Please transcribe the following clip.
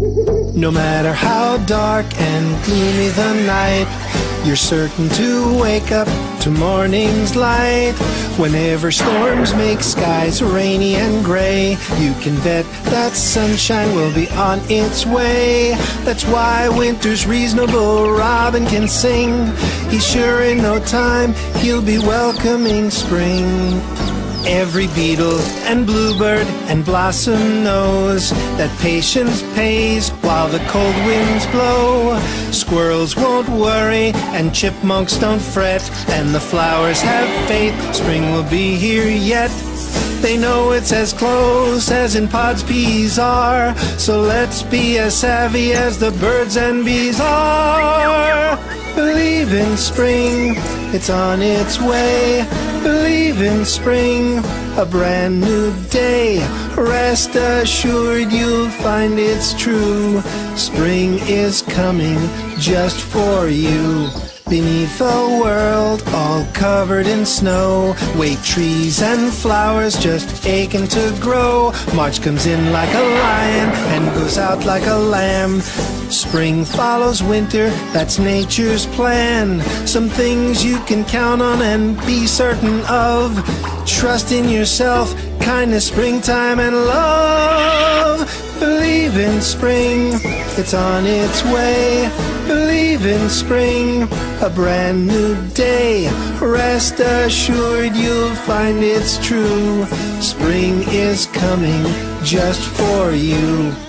No matter how dark and gloomy the night, you're certain to wake up to morning's light. Whenever storms make skies rainy and gray, you can bet that sunshine will be on its way. That's why winter's reasonable. Robin can sing. He's sure in no time he'll be welcoming spring. Every beetle and bluebird and blossom knows that patience pays while the cold winds blow. Squirrels won't worry and chipmunks don't fret, and the flowers have faith spring will be here yet. They know it's as close as in pods peas are, so let's be as savvy as the birds and bees are. Believe in spring, it's on its way. Believe in spring, a brand new day. Rest assured you'll find it's true. Spring is coming just for you. Beneath the world, all covered in snow, wait trees and flowers just aching to grow. March comes in like a lion and goes out like a lamb. Spring follows winter, that's nature's plan. Some things you can count on and be certain of. Trust in yourself, kindness, springtime, and love. Believe in spring, it's on its way. Believe in spring, a brand new day. Rest assured you'll find it's true. Spring is coming just for you.